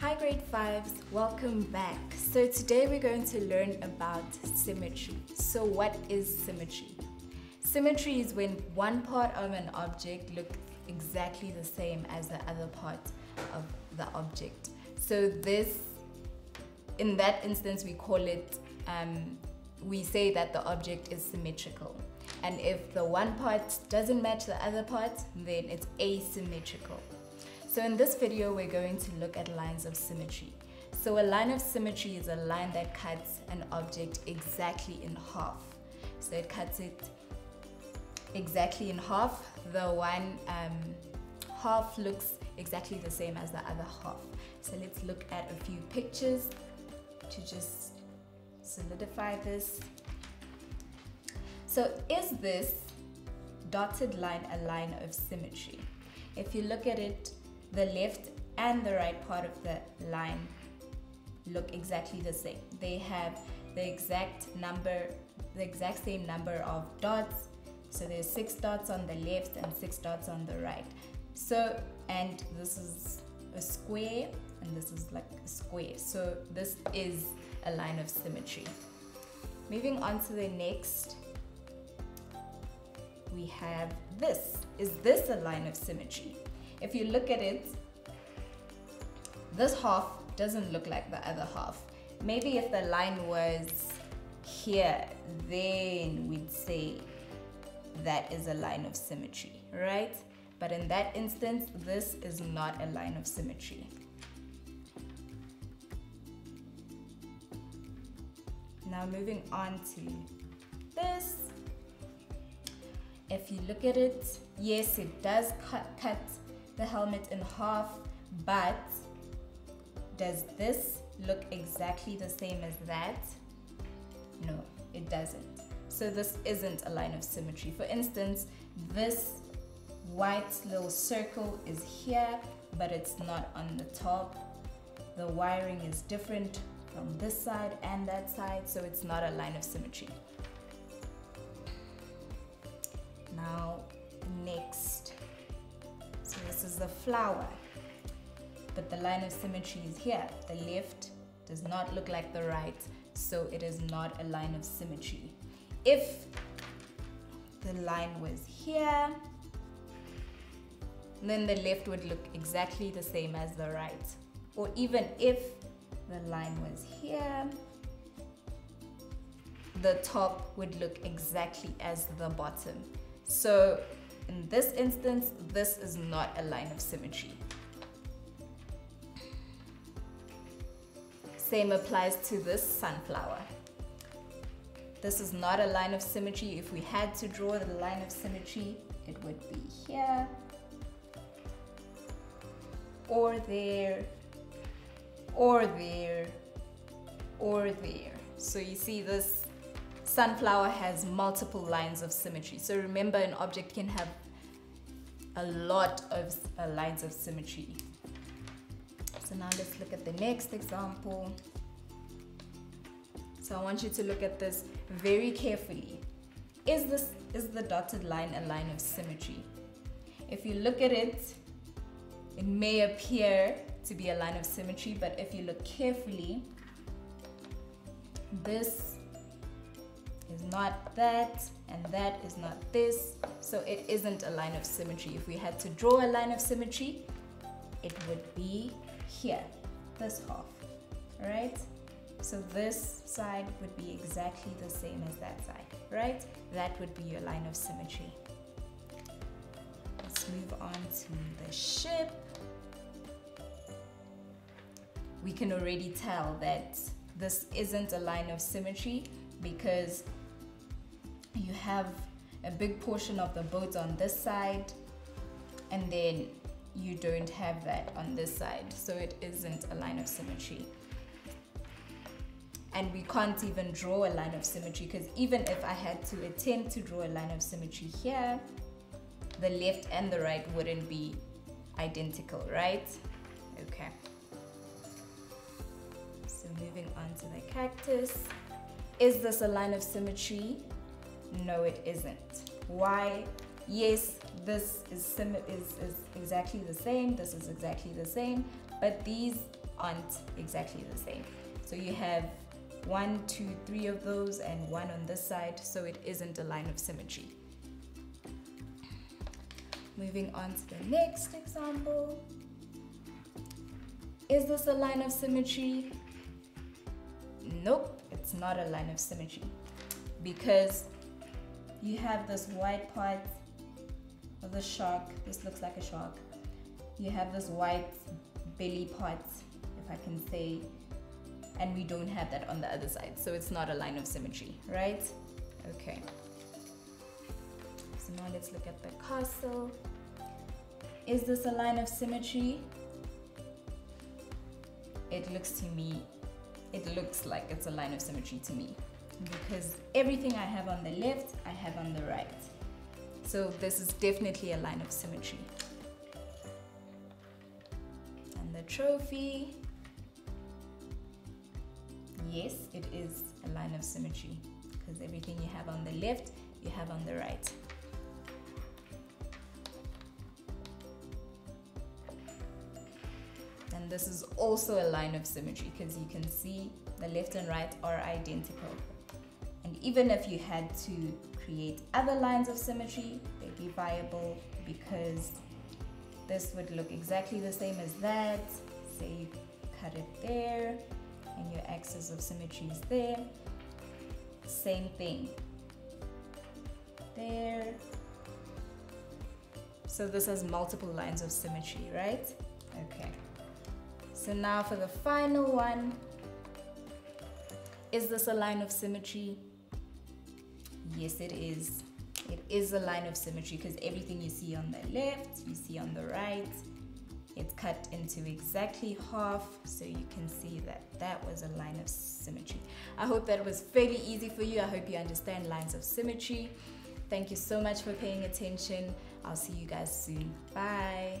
Hi grade 5s, welcome back. So today we're going to learn about symmetry. So what is symmetry? Symmetry is when one part of an object looks exactly the same as the other part of the object. So this, in that instance, we call it, um, we say that the object is symmetrical. And if the one part doesn't match the other part, then it's asymmetrical. So in this video, we're going to look at lines of symmetry. So a line of symmetry is a line that cuts an object exactly in half. So it cuts it exactly in half. The one um, half looks exactly the same as the other half. So let's look at a few pictures to just solidify this. So is this dotted line a line of symmetry? If you look at it the left and the right part of the line look exactly the same. They have the exact number, the exact same number of dots. So there's six dots on the left and six dots on the right. So, and this is a square and this is like a square. So this is a line of symmetry. Moving on to the next, we have this. Is this a line of symmetry? If you look at it, this half doesn't look like the other half. Maybe if the line was here, then we'd say that is a line of symmetry, right? But in that instance, this is not a line of symmetry. Now moving on to this. If you look at it, yes, it does cut, cut the helmet in half, but does this look exactly the same as that? No, it doesn't. So this isn't a line of symmetry. For instance, this white little circle is here, but it's not on the top. The wiring is different from this side and that side, so it's not a line of symmetry. Now, next is the flower. But the line of symmetry is here. The left does not look like the right, so it is not a line of symmetry. If the line was here, then the left would look exactly the same as the right. Or even if the line was here, the top would look exactly as the bottom. So in this instance, this is not a line of symmetry. Same applies to this sunflower. This is not a line of symmetry. If we had to draw the line of symmetry, it would be here, or there, or there, or there. So you see this sunflower has multiple lines of symmetry. So remember an object can have a lot of uh, lines of symmetry. So now let's look at the next example. So I want you to look at this very carefully. Is this is the dotted line a line of symmetry? If you look at it, it may appear to be a line of symmetry, but if you look carefully, this is not that and that is not this. So it isn't a line of symmetry. If we had to draw a line of symmetry it would be here this half right? So this side would be exactly the same as that side right? That would be your line of symmetry. Let's move on to the ship we can already tell that this isn't a line of symmetry because you have a big portion of the boat on this side and then you don't have that on this side so it isn't a line of symmetry. And we can't even draw a line of symmetry because even if I had to attempt to draw a line of symmetry here the left and the right wouldn't be identical right? Okay. So moving on to the cactus. Is this a line of symmetry no, it isn't. Why? Yes, this is, is, is exactly the same, this is exactly the same, but these aren't exactly the same. So you have one, two, three of those and one on this side, so it isn't a line of symmetry. Moving on to the next example. Is this a line of symmetry? Nope, it's not a line of symmetry because you have this white part of the shark. This looks like a shark. You have this white belly part, if I can say, and we don't have that on the other side. So it's not a line of symmetry, right? Okay. So now let's look at the castle. Is this a line of symmetry? It looks to me, it looks like it's a line of symmetry to me because everything I have on the left, I have on the right. So this is definitely a line of symmetry. And the trophy, yes, it is a line of symmetry because everything you have on the left, you have on the right. And this is also a line of symmetry because you can see the left and right are identical. Even if you had to create other lines of symmetry, they'd be viable because this would look exactly the same as that. Say you cut it there and your axis of symmetry is there. Same thing. There. So this has multiple lines of symmetry, right? Okay. So now for the final one. Is this a line of symmetry? Yes, it is. It is a line of symmetry because everything you see on the left, you see on the right, it's cut into exactly half so you can see that that was a line of symmetry. I hope that was fairly easy for you. I hope you understand lines of symmetry. Thank you so much for paying attention. I'll see you guys soon. Bye.